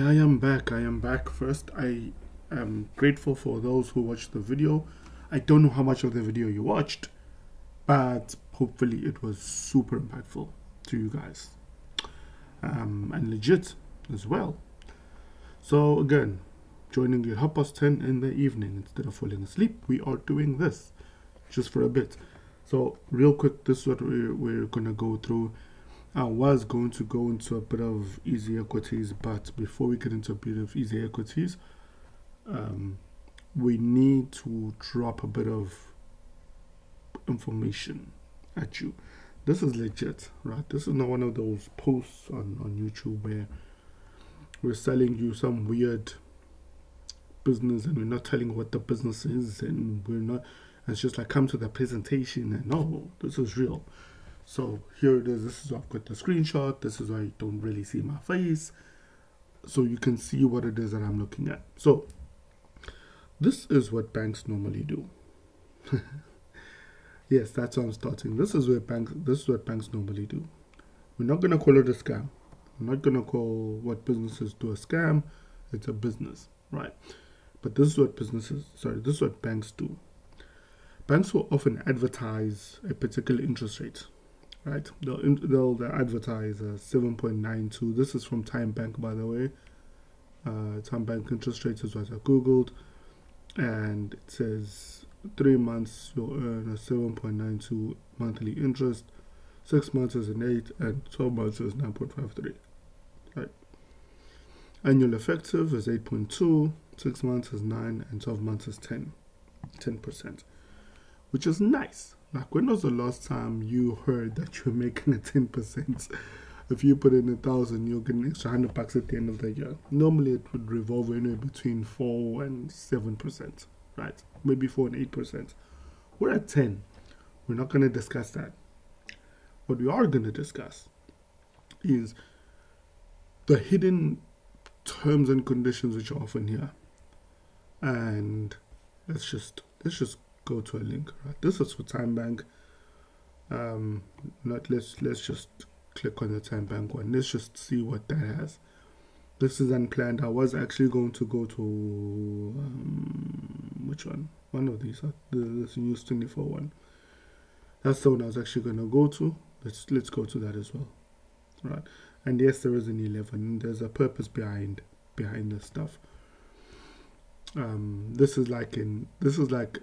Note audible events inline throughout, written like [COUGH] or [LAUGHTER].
I am back. I am back. First, I am grateful for those who watched the video. I don't know how much of the video you watched, but hopefully it was super impactful to you guys um, and legit as well. So again, joining you half past 10 in the evening instead of falling asleep, we are doing this just for a bit. So real quick, this is what we're, we're gonna go through I was going to go into a bit of easy equities, but before we get into a bit of easy equities, um, we need to drop a bit of information at you. This is legit, right? This is not one of those posts on, on YouTube where we're selling you some weird business and we're not telling what the business is and we're not it's just like come to the presentation and no this is real so here it is. This is I've got the screenshot. This is why you don't really see my face. So you can see what it is that I'm looking at. So this is what banks normally do. [LAUGHS] yes, that's how I'm starting. This is where banks this is what banks normally do. We're not gonna call it a scam. We're not gonna call what businesses do a scam. It's a business, right? But this is what businesses sorry, this is what banks do. Banks will often advertise a particular interest rate right? They'll, they'll, they'll advertise uh, 7.92. This is from TymeBank, by the way. Uh, TymeBank interest rates is what I googled, and it says three months you'll earn a 7.92 monthly interest, six months is an eight, and 12 months is 9.53. Right. Annual effective is 8.2, six months is nine, and 12 months is 10, 10%, which is nice like, when was the last time you heard that you're making a 10%? If you put in a thousand, you'll get an extra hundred bucks at the end of the year. Normally, it would revolve anywhere between four and seven percent, right? Maybe four and eight percent. We're at 10. We're not going to discuss that. What we are going to discuss is the hidden terms and conditions which are often here. And let's just let's just go to a link. Right, this is for TymeBank. Um, not let's let's just click on the TymeBank one. Let's just see what that has. This is unplanned. I was actually going to go to um, which one? One of these. Uh, the this News 24 one. That's the one I was actually going to go to. Let's let's go to that as well. Right. And yes, there is an 11. There's a purpose behind behind this stuff. Um, this is like in this is like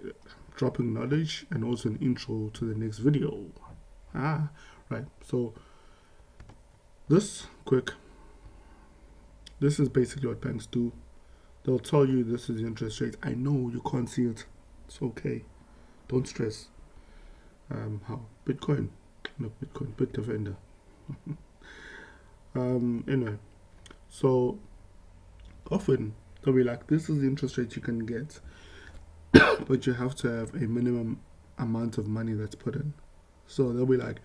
dropping knowledge and also an intro to the next video. Ah, right. So this quick, this is basically what banks do. They'll tell you this is the interest rate. I know you can't see it. It's okay. Don't stress. Um, how Bitcoin, no Bitcoin, Bitdefender. [LAUGHS] um, anyway, so often they'll be like, this is the interest rate you can get [COUGHS] but you have to have a minimum amount of money that's put in. So they'll be like,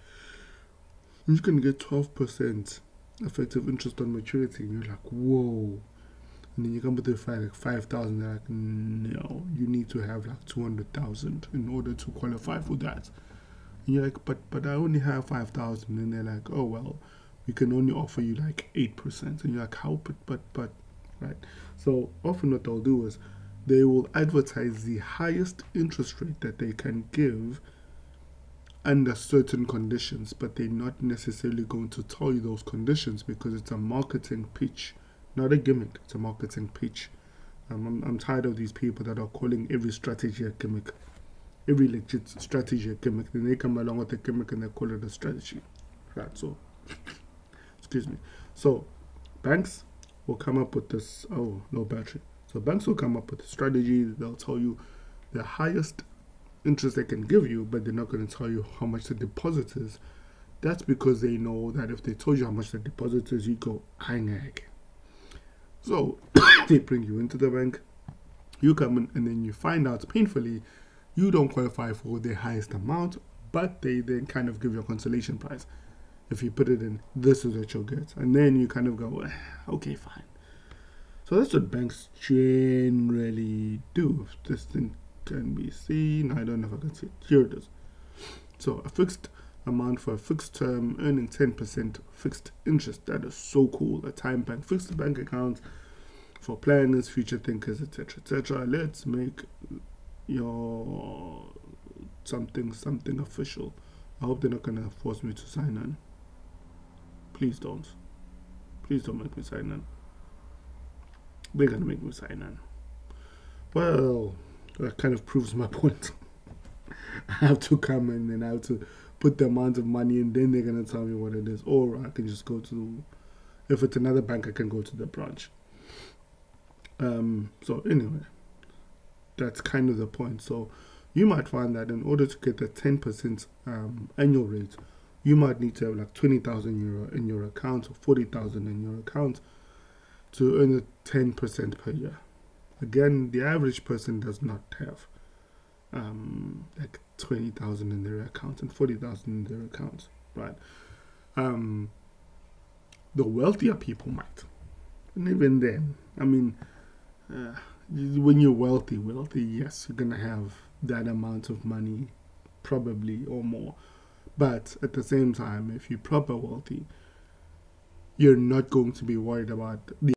you can get 12% effective interest on maturity. And you're like, whoa. And then you come with the five, like 5,000. They're like, no, you need to have like 200,000 in order to qualify for that. And you're like, but, but I only have 5,000. And they're like, oh, well, we can only offer you like 8%. And you're like, how? But, but, but, right. So often what they'll do is they will advertise the highest interest rate that they can give under certain conditions, but they're not necessarily going to tell you those conditions because it's a marketing pitch, not a gimmick. It's a marketing pitch. Um, I'm, I'm tired of these people that are calling every strategy a gimmick, every legit strategy a gimmick. Then they come along with a gimmick and they call it a strategy. Right, [LAUGHS] so, excuse me. So, banks will come up with this. Oh, no battery. So banks will come up with a strategy. They'll tell you the highest interest they can give you, but they're not going to tell you how much the deposit is. That's because they know that if they told you how much the deposit is, you go hang egg. So [COUGHS] they bring you into the bank, you come in, and then you find out painfully you don't qualify for the highest amount, but they then kind of give you a consolation prize. If you put it in, this is what you'll get. And then you kind of go, eh, okay, fine. So that's what banks generally do. If This thing can be seen. I don't know if I can see it. Here it is. So a fixed amount for a fixed term, earning 10% fixed interest. That is so cool. A TymeBank, fixed bank account for planners, future thinkers, etc. etc. Let's make your something something official. I hope they're not gonna force me to sign on. Please don't. Please don't make me sign on. They're gonna make me sign on. Well, that kind of proves my [LAUGHS] point. I have to come in and I have to put the amount of money and then they're gonna tell me what it is. Or I can just go to if it's another bank I can go to the branch. Um so anyway, that's kind of the point. So you might find that in order to get the 10% um, annual rate, you might need to have like 20,000 euro in your account or 40,000 in your account to earn the 10% per year. Again, the average person does not have um, like 20,000 in their account and 40,000 in their account, right? Um, the wealthier people might. And even then, I mean, uh, when you're wealthy, wealthy, yes, you're going to have that amount of money, probably or more. But at the same time, if you're proper wealthy, you're not going to be worried about the